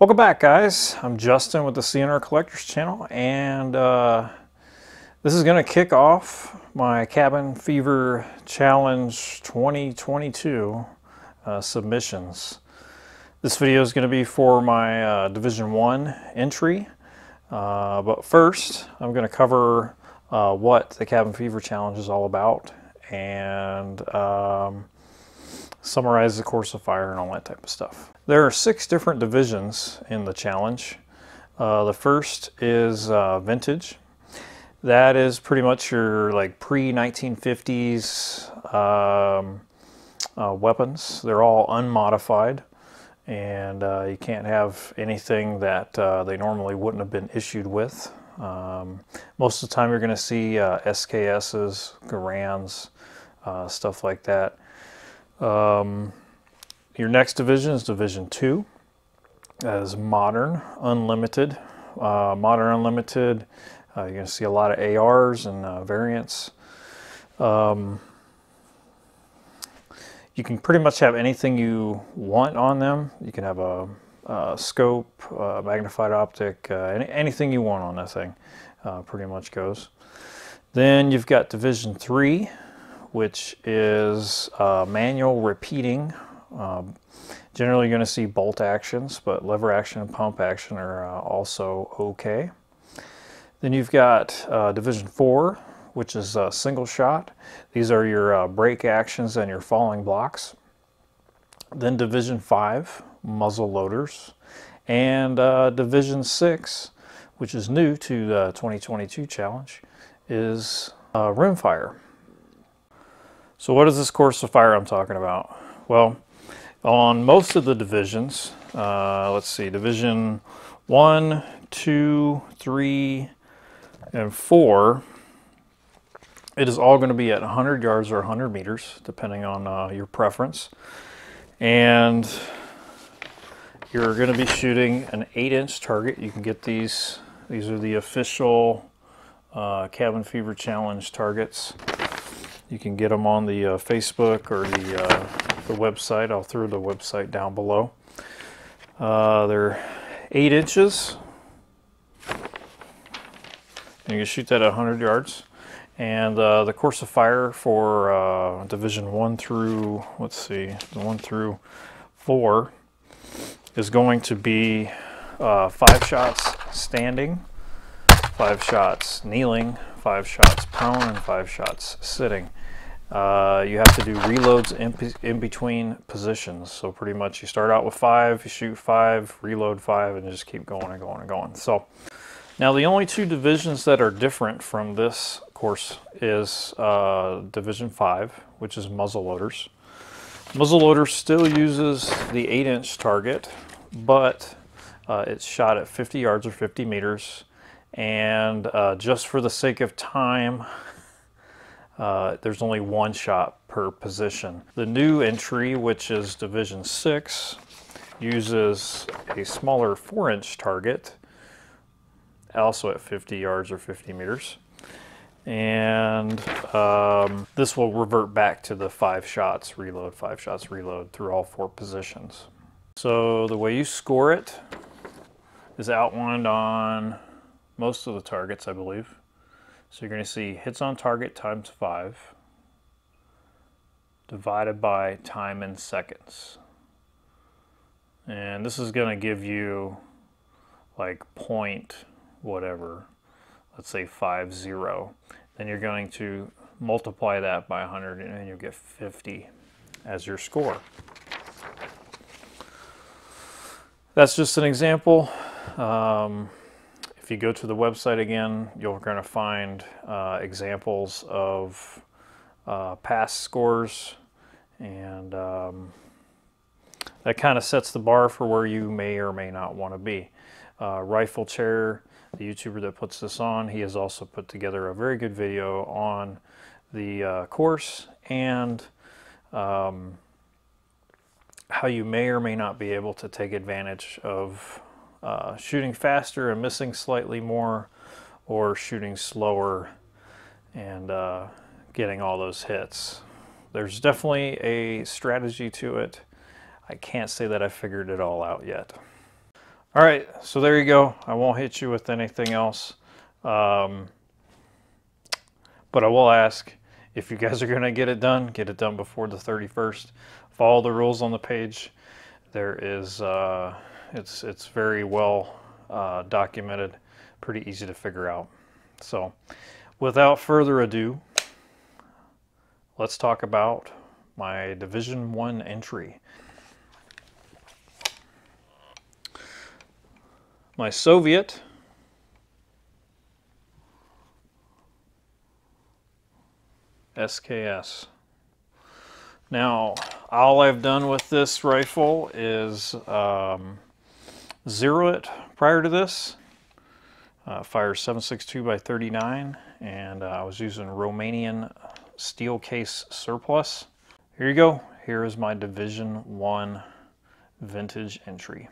Welcome back guys. I'm Justin with the C&R Collectors channel and uh, this is going to kick off my Cabin Fever Challenge 2022 uh, submissions. This video is going to be for my uh, Division 1 entry, uh, but first I'm going to cover uh, what the Cabin Fever Challenge is all about and um, summarize the course of fire and all that type of stuff. There are six different divisions in the challenge. Uh, the first is uh, vintage. That is pretty much your like pre-1950s um, uh, weapons. They're all unmodified and uh, you can't have anything that uh, they normally wouldn't have been issued with. Um, most of the time you're going to see uh, SKSs, Garands, stuff like that. Um, your next division is Division 2. That is Modern Unlimited. Uh, modern Unlimited, uh, you're going to see a lot of ARs and uh, variants. Um, you can pretty much have anything you want on them. You can have a, a scope, a magnified optic, uh, any, anything you want on that thing uh, pretty much goes. Then you've got Division 3, which is uh, manual repeating. Um, generally, you're going to see bolt actions, but lever action and pump action are uh, also okay. Then you've got uh, Division 4, which is a single shot. These are your uh, break actions and your falling blocks. Then Division 5, muzzle loaders. And uh, Division 6, which is new to the 2022 challenge, is uh, rimfire. So what is this course of fire I'm talking about? Well, on most of the divisions, uh, let's see, division one, two, three, and four, it is all going to be at 100 yards or 100 meters, depending on uh, your preference. And you're going to be shooting an 8-inch target. You can get these. These are the official uh, Cabin Fever Challenge targets. You can get them on the uh, Facebook or the, uh, the website. I'll throw the website down below. Uh, they're 8 inches. And you can shoot that at 100 yards. And uh, the course of fire for uh, Division 1 through, let's see, 1 through 4 is going to be uh, 5 shots standing, 5 shots kneeling, 5 shots prone, and 5 shots sitting. Uh, you have to do reloads in, in, between positions. So pretty much you start out with five, you shoot five, reload five, and just keep going and going and going. So now the only two divisions that are different from this course is uh, Division 5, which is muzzle loaders. Muzzle loader still uses the 8-inch target, but uh, it's shot at 50 yards or 50 meters. And uh, just for the sake of time, uh, there's only one shot per position. The new entry, which is Division 6, uses a smaller 4-inch target, also at 50 yards or 50 meters. And um, this will revert back to the five shots, reload, five shots, reload through all four positions. So the way you score it is outlined on most of the targets, I believe. So you're going to see hits on target times 5 divided by time in seconds. And this is going to give you like point whatever, let's say 5, 0. Then you're going to multiply that by 100 and you'll get 50 as your score. That's just an example. Um, if you go to the website again, you're going to find uh, examples of uh, past scores and um, that kind of sets the bar for where you may or may not want to be. Uh, Riflechair, the YouTuber that puts this on, he has also put together a very good video on the uh, course and um, how you may or may not be able to take advantage of uh, shooting faster and missing slightly more or shooting slower and uh, getting all those hits. There's definitely a strategy to it. I can't say that I figured it all out yet. All right, so there you go. I won't hit you with anything else. Um, but I will ask if you guys are going to get it done, get it done before the 31st. Follow the rules on the page. There is, uh, it's, it's very well uh, documented, pretty easy to figure out. So without further ado, let's talk about my Division 1 entry. My Soviet SKS. Now, all I've done with this rifle is um, zero it prior to this. Uh, fire 762 by 39 and uh, I was using Romanian steel case surplus. Here you go. Here is my Division 1 vintage entry.